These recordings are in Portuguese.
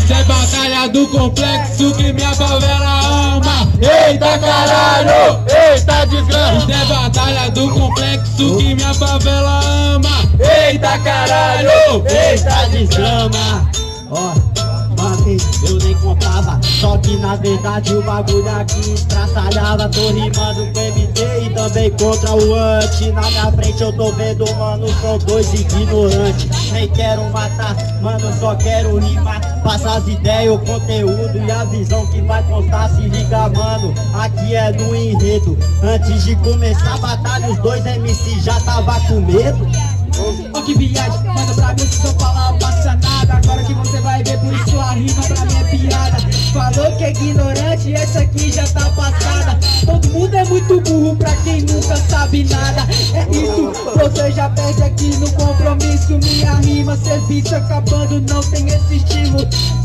batalha do complexo que minha favela ama. Eita caralho, eita desgraça. Isso é batalha do complexo que minha favela ama. Eita caralho, eita desgrama. Ó, mano, eu nem comprava Só que na verdade o bagulho aqui estraçalhava Tô rimando com também contra o anti Na minha frente eu tô vendo, mano, são dois ignorantes. Nem quero matar, mano, só quero rimar. Passa as ideias, o conteúdo e a visão que vai constar. Se liga, mano, aqui é no enredo. Antes de começar a batalha, os dois MC já tava com medo. Ó que viagem, manda pra mim se eu falar passa nada. Agora que você vai ver, por isso a rima pra mim é piada Falou que é ignorante, essa aqui já tá passada. Todo mundo é muito burro quem nunca sabe nada É isso, você já perde aqui no compromisso Minha rima, serviço acabando, não tem esse estilo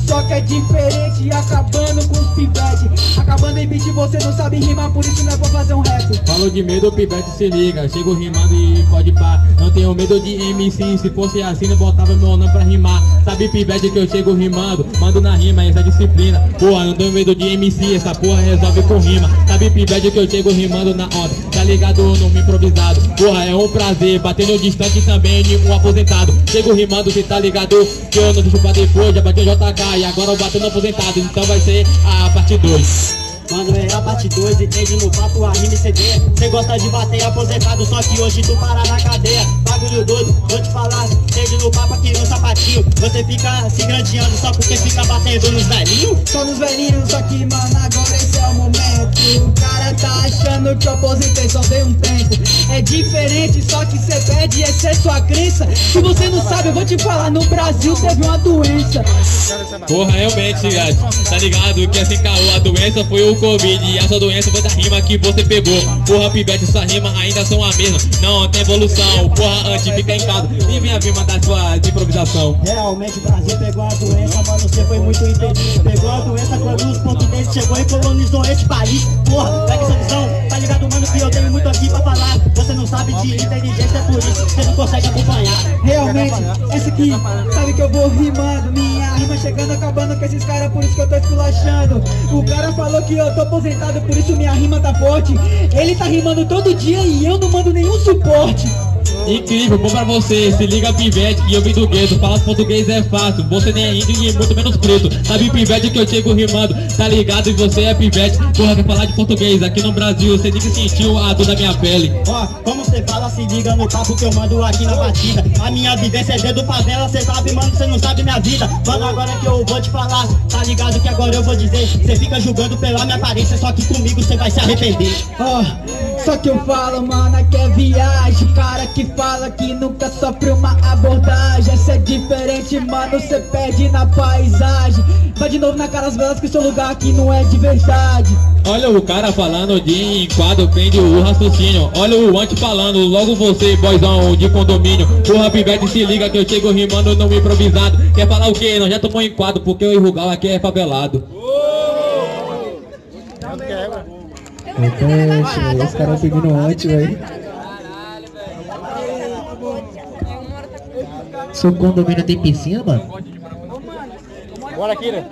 Só que é diferente, acabando com os pivete Acabando em beat, você não sabe rimar, por isso não é pra fazer um rap Falou de medo, pivete se liga. Chego rimando e pode pá. Não tenho medo de MC. Se fosse assim, não botava meu nome pra rimar. Sabe, pivete, que eu chego rimando. Mando na rima, essa disciplina. Porra, não tenho medo de MC. Essa porra resolve com rima. Sabe, pivete, que eu chego rimando na onda. Tá ligado no me improvisado. Porra, é um prazer. Batendo distante também de um aposentado. Chego rimando, cê tá ligado? Que eu não deixo pra depois. Já bati o JK e agora eu bato no aposentado. Então vai ser a parte 2. Mano, é a parte 2, entende no papo, a rima e CD Cê gosta de bater aposentado, só que hoje tu para na cadeia Bagulho doido, vou te falar, entende no papo aqui no sapatinho Você fica se grandeando só porque fica batendo nos velhinhos Só nos velhinhos, só que mano, agora esse é o momento eu aposentei só dei um tempo É diferente, só que cê perde, essa é sua crença Se você não sabe, eu vou te falar, no Brasil teve uma doença Porra, realmente, gato. Tá ligado que assim caô a doença foi o Covid. E essa doença foi da rima que você pegou. Porra, pivete, sua rima ainda são a mesma. Não tem evolução. Porra, antes fica em casa. E vem a rima da sua improvisação. Realmente o Brasil pegou a doença, mano, você foi muito infeliz Pegou a doença quando os portugueses chegou e colonizou esse país Porra, pega essa visão, tá ligado, mano, que eu tenho muito aqui pra falar Você não sabe de inteligência, é por isso que você não consegue acompanhar. Realmente, essa aqui, sabe que eu vou rimando Minha rima chegando, acabando com esses caras, por isso que eu tô esculachando. O cara falou que eu tô aposentado, por isso minha rima tá forte. Ele tá rimando todo dia e eu não mando nenhum suporte Incrível, bom pra você. Se liga, pivete, que eu vim do gueto. Falar português é fácil. Você nem é índio e muito menos preto. Sabe, pivete, que eu chego rimando. Tá ligado? E você é pivete. Porra, quer falar de português aqui no Brasil. Você nem que sentiu a dor da minha pele. Ó, como você fala, se liga no papo que eu mando aqui na batida A minha vivência é dentro do favela, cê sabe, mano, cê não sabe minha vida Mano, agora que eu vou te falar, tá ligado que agora eu vou dizer Cê fica julgando pela minha aparência, só que comigo cê vai se arrepender Ó, só que eu falo, mano, que é viagem Cara que fala que nunca sofre uma abordagem Essa é diferente, mano, cê perde na paisagem Vai de novo na caras velas que seu lugar aqui não é de verdade Olha o cara falando de enquadro, prende o raciocínio. Olha o anti falando, logo você, boizão de condomínio. Porra, pivete, se liga que eu chego rimando no improvisado. Quer falar o quê? Nós já tomou enquadro, porque o Rugal aqui é favelado. Então, os caras pedindo antes, velho. Seu condomínio tem piscina, mano? Bora, Kira.